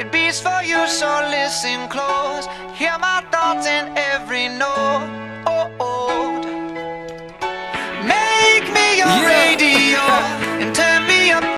It beats for you, so listen close. Hear my